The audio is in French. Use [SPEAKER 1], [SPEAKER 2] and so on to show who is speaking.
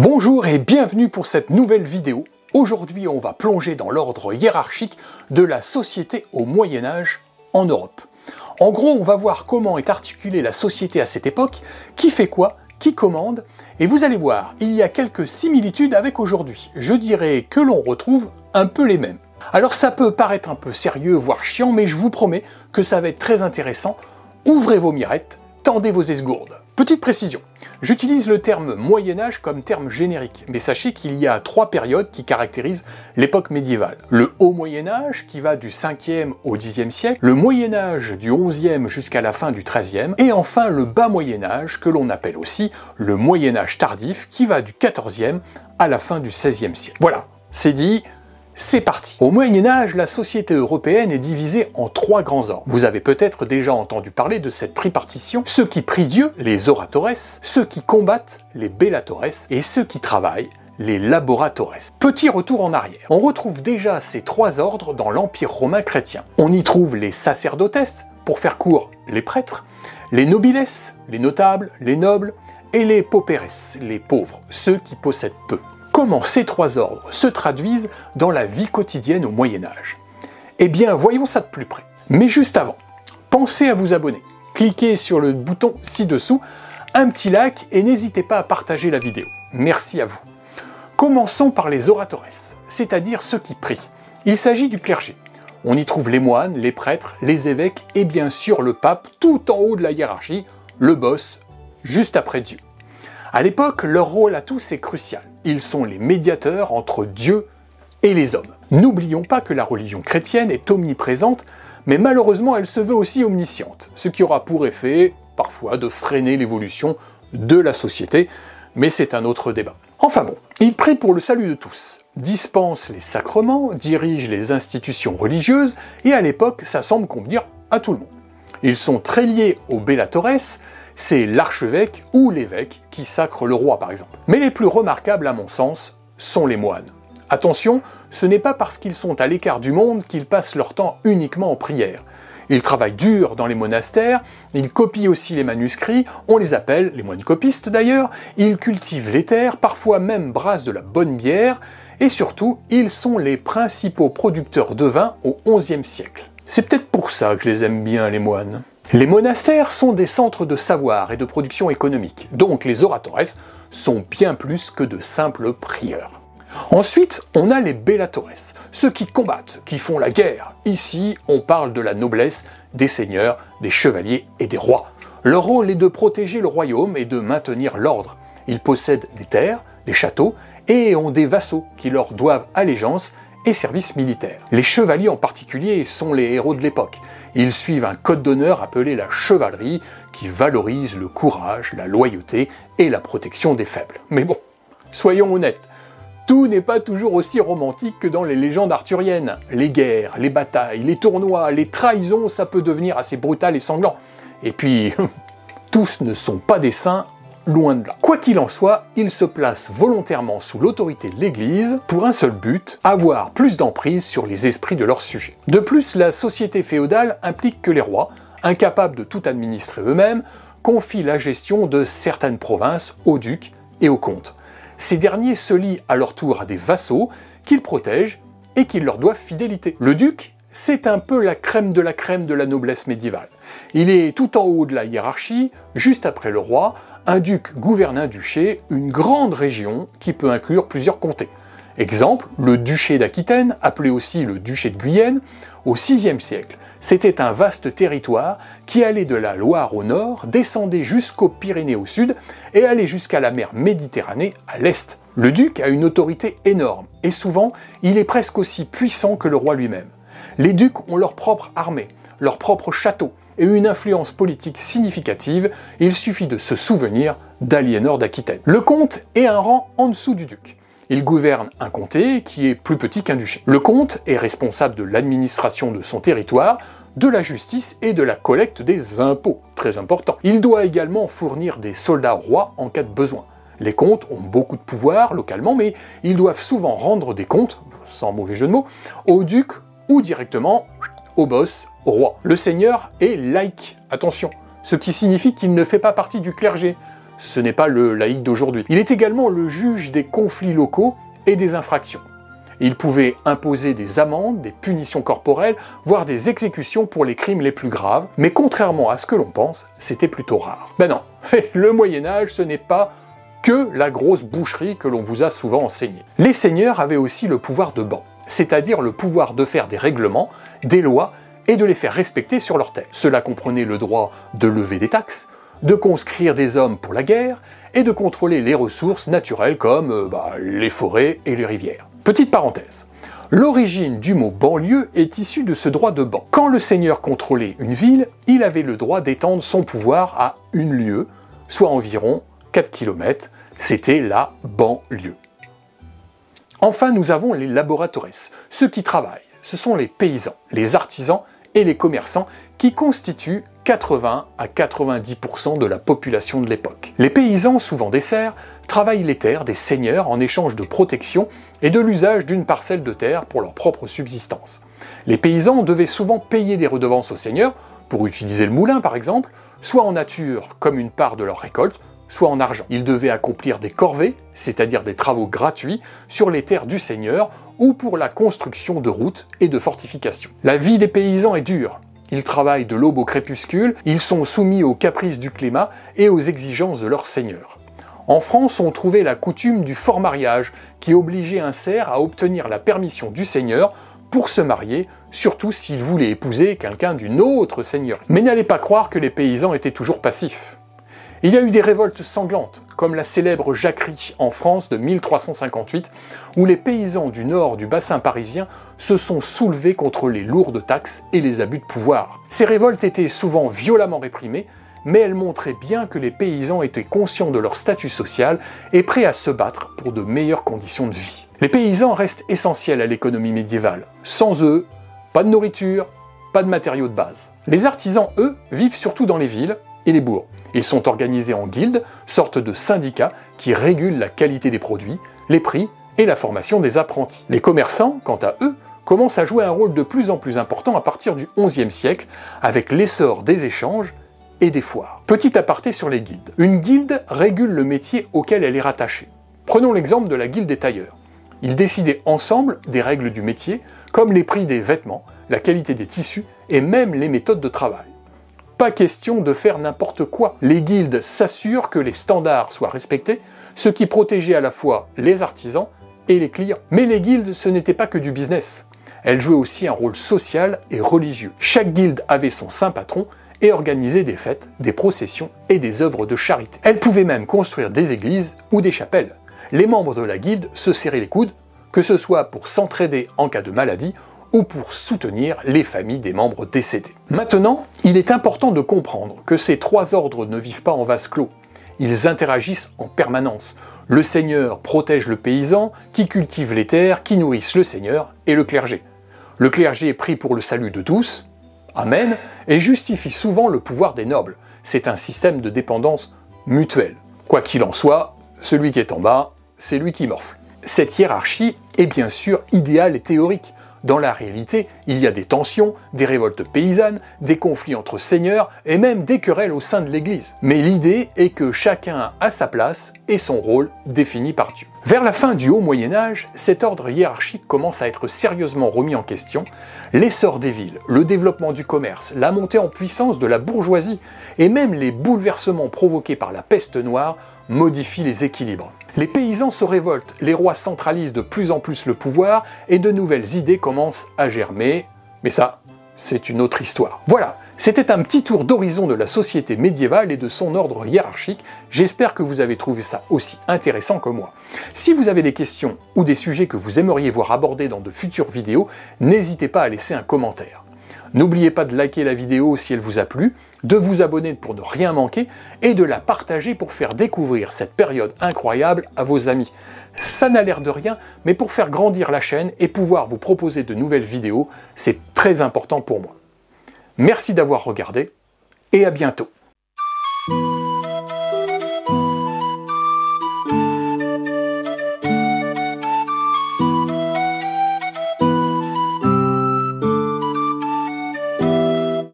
[SPEAKER 1] Bonjour et bienvenue pour cette nouvelle vidéo. Aujourd'hui, on va plonger dans l'ordre hiérarchique de la société au Moyen Âge en Europe. En gros, on va voir comment est articulée la société à cette époque, qui fait quoi, qui commande, et vous allez voir, il y a quelques similitudes avec aujourd'hui. Je dirais que l'on retrouve un peu les mêmes. Alors ça peut paraître un peu sérieux, voire chiant, mais je vous promets que ça va être très intéressant. Ouvrez vos mirettes, tendez vos esgourdes. Petite précision, j'utilise le terme Moyen Âge comme terme générique, mais sachez qu'il y a trois périodes qui caractérisent l'époque médiévale. Le Haut Moyen Âge, qui va du 5e au 10e siècle, le Moyen Âge du 11e jusqu'à la fin du 13e, et enfin le Bas Moyen Âge, que l'on appelle aussi le Moyen Âge tardif, qui va du 14e à la fin du 16e siècle. Voilà, c'est dit, c'est parti Au Moyen Âge, la société européenne est divisée en trois grands ordres. Vous avez peut-être déjà entendu parler de cette tripartition. Ceux qui prient Dieu, les oratores, ceux qui combattent, les bellatores, et ceux qui travaillent, les laboratores. Petit retour en arrière. On retrouve déjà ces trois ordres dans l'Empire romain chrétien. On y trouve les sacerdotesses, pour faire court, les prêtres, les nobiles, les notables, les nobles, et les pauperes, les pauvres, ceux qui possèdent peu comment ces trois ordres se traduisent dans la vie quotidienne au Moyen Âge. Eh bien, voyons ça de plus près. Mais juste avant, pensez à vous abonner. Cliquez sur le bouton ci-dessous, un petit like et n'hésitez pas à partager la vidéo. Merci à vous. Commençons par les oratores, c'est-à-dire ceux qui prient. Il s'agit du clergé. On y trouve les moines, les prêtres, les évêques et bien sûr le pape tout en haut de la hiérarchie, le boss, juste après Dieu. À l'époque, leur rôle à tous est crucial. Ils sont les médiateurs entre Dieu et les hommes. N'oublions pas que la religion chrétienne est omniprésente, mais malheureusement elle se veut aussi omnisciente, ce qui aura pour effet, parfois, de freiner l'évolution de la société, mais c'est un autre débat. Enfin bon, ils prient pour le salut de tous, dispensent les sacrements, dirigent les institutions religieuses, et à l'époque, ça semble convenir à tout le monde. Ils sont très liés aux Bellatores, c'est l'archevêque ou l'évêque qui sacre le roi par exemple. Mais les plus remarquables à mon sens sont les moines. Attention, ce n'est pas parce qu'ils sont à l'écart du monde qu'ils passent leur temps uniquement en prière. Ils travaillent dur dans les monastères, ils copient aussi les manuscrits, on les appelle les moines copistes d'ailleurs, ils cultivent les terres, parfois même brassent de la bonne bière, et surtout, ils sont les principaux producteurs de vin au XIe siècle. C'est peut-être pour ça que je les aime bien, les moines. Les monastères sont des centres de savoir et de production économique, donc les oratores sont bien plus que de simples prieurs. Ensuite, on a les bellatores, ceux qui combattent, qui font la guerre. Ici, on parle de la noblesse, des seigneurs, des chevaliers et des rois. Leur rôle est de protéger le royaume et de maintenir l'ordre. Ils possèdent des terres, des châteaux et ont des vassaux qui leur doivent allégeance et service militaire. Les chevaliers en particulier sont les héros de l'époque. Ils suivent un code d'honneur appelé la chevalerie qui valorise le courage, la loyauté et la protection des faibles. Mais bon, soyons honnêtes, tout n'est pas toujours aussi romantique que dans les légendes arthuriennes. Les guerres, les batailles, les tournois, les trahisons, ça peut devenir assez brutal et sanglant. Et puis, tous ne sont pas des saints loin de là. Quoi qu'il en soit, ils se placent volontairement sous l'autorité de l'Église pour un seul but, avoir plus d'emprise sur les esprits de leurs sujets. De plus, la société féodale implique que les rois, incapables de tout administrer eux-mêmes, confient la gestion de certaines provinces aux ducs et aux comtes. Ces derniers se lient à leur tour à des vassaux qu'ils protègent et qui leur doivent fidélité. Le duc, c'est un peu la crème de la crème de la noblesse médiévale. Il est tout en haut de la hiérarchie, juste après le roi, un duc gouverne un duché, une grande région qui peut inclure plusieurs comtés. Exemple, le duché d'Aquitaine, appelé aussi le duché de Guyenne, au VIe siècle. C'était un vaste territoire qui allait de la Loire au nord, descendait jusqu'aux Pyrénées au sud et allait jusqu'à la mer Méditerranée à l'est. Le duc a une autorité énorme et souvent il est presque aussi puissant que le roi lui-même. Les ducs ont leur propre armée, leur propre château, une influence politique significative, il suffit de se souvenir d'Aliénor d'Aquitaine. Le comte est un rang en dessous du duc. Il gouverne un comté qui est plus petit qu'un duché. Le comte est responsable de l'administration de son territoire, de la justice et de la collecte des impôts, très important. Il doit également fournir des soldats rois en cas de besoin. Les comtes ont beaucoup de pouvoir localement, mais ils doivent souvent rendre des comptes, sans mauvais jeu de mots, au duc ou directement au boss, roi. Le seigneur est laïque, attention, ce qui signifie qu'il ne fait pas partie du clergé, ce n'est pas le laïc d'aujourd'hui. Il est également le juge des conflits locaux et des infractions. Il pouvait imposer des amendes, des punitions corporelles, voire des exécutions pour les crimes les plus graves, mais contrairement à ce que l'on pense, c'était plutôt rare. Ben non, le Moyen Âge, ce n'est pas que la grosse boucherie que l'on vous a souvent enseignée. Les seigneurs avaient aussi le pouvoir de banc, c'est-à-dire le pouvoir de faire des règlements, des lois, et de les faire respecter sur leur terre. Cela comprenait le droit de lever des taxes, de conscrire des hommes pour la guerre, et de contrôler les ressources naturelles comme euh, bah, les forêts et les rivières. Petite parenthèse. L'origine du mot banlieue est issue de ce droit de ban. Quand le seigneur contrôlait une ville, il avait le droit d'étendre son pouvoir à une lieue, soit environ 4 km. C'était la banlieue. Enfin, nous avons les laboratores, ceux qui travaillent. Ce sont les paysans, les artisans et les commerçants qui constituent 80 à 90% de la population de l'époque. Les paysans, souvent des serfs, travaillent les terres des seigneurs en échange de protection et de l'usage d'une parcelle de terre pour leur propre subsistance. Les paysans devaient souvent payer des redevances aux seigneurs, pour utiliser le moulin par exemple, soit en nature comme une part de leur récolte, soit en argent. Ils devaient accomplir des corvées, c'est-à-dire des travaux gratuits, sur les terres du seigneur ou pour la construction de routes et de fortifications. La vie des paysans est dure. Ils travaillent de l'aube au crépuscule, ils sont soumis aux caprices du climat et aux exigences de leur seigneur. En France, on trouvait la coutume du fort mariage, qui obligeait un serf à obtenir la permission du seigneur pour se marier, surtout s'il voulait épouser quelqu'un d'une autre seigneurie. Mais n'allez pas croire que les paysans étaient toujours passifs. Il y a eu des révoltes sanglantes, comme la célèbre jacquerie en France de 1358, où les paysans du nord du bassin parisien se sont soulevés contre les lourdes taxes et les abus de pouvoir. Ces révoltes étaient souvent violemment réprimées, mais elles montraient bien que les paysans étaient conscients de leur statut social et prêts à se battre pour de meilleures conditions de vie. Les paysans restent essentiels à l'économie médiévale. Sans eux, pas de nourriture, pas de matériaux de base. Les artisans, eux, vivent surtout dans les villes les bourgs. Ils sont organisés en guildes, sorte de syndicats qui régulent la qualité des produits, les prix et la formation des apprentis. Les commerçants, quant à eux, commencent à jouer un rôle de plus en plus important à partir du XIe siècle, avec l'essor des échanges et des foires. Petit aparté sur les guildes. Une guilde régule le métier auquel elle est rattachée. Prenons l'exemple de la guilde des tailleurs. Ils décidaient ensemble des règles du métier, comme les prix des vêtements, la qualité des tissus et même les méthodes de travail. Pas question de faire n'importe quoi. Les guildes s'assurent que les standards soient respectés, ce qui protégeait à la fois les artisans et les clients. Mais les guildes, ce n'était pas que du business. Elles jouaient aussi un rôle social et religieux. Chaque guilde avait son saint patron et organisait des fêtes, des processions et des œuvres de charité. Elles pouvaient même construire des églises ou des chapelles. Les membres de la guilde se serraient les coudes, que ce soit pour s'entraider en cas de maladie ou pour soutenir les familles des membres décédés. Maintenant, il est important de comprendre que ces trois ordres ne vivent pas en vase clos. Ils interagissent en permanence. Le seigneur protège le paysan, qui cultive les terres, qui nourrissent le seigneur, et le clergé. Le clergé pris pour le salut de tous, Amen, et justifie souvent le pouvoir des nobles. C'est un système de dépendance mutuelle. Quoi qu'il en soit, celui qui est en bas, c'est lui qui morfle. Cette hiérarchie est bien sûr idéale et théorique. Dans la réalité, il y a des tensions, des révoltes paysannes, des conflits entre seigneurs et même des querelles au sein de l'Église. Mais l'idée est que chacun a sa place et son rôle défini par Dieu. Vers la fin du Haut Moyen Âge, cet ordre hiérarchique commence à être sérieusement remis en question. L'essor des villes, le développement du commerce, la montée en puissance de la bourgeoisie et même les bouleversements provoqués par la peste noire modifient les équilibres. Les paysans se révoltent, les rois centralisent de plus en plus le pouvoir et de nouvelles idées commencent à germer. Mais ça, c'est une autre histoire. Voilà, c'était un petit tour d'horizon de la société médiévale et de son ordre hiérarchique. J'espère que vous avez trouvé ça aussi intéressant que moi. Si vous avez des questions ou des sujets que vous aimeriez voir abordés dans de futures vidéos, n'hésitez pas à laisser un commentaire. N'oubliez pas de liker la vidéo si elle vous a plu, de vous abonner pour ne rien manquer et de la partager pour faire découvrir cette période incroyable à vos amis. Ça n'a l'air de rien, mais pour faire grandir la chaîne et pouvoir vous proposer de nouvelles vidéos, c'est très important pour moi. Merci d'avoir regardé et à bientôt.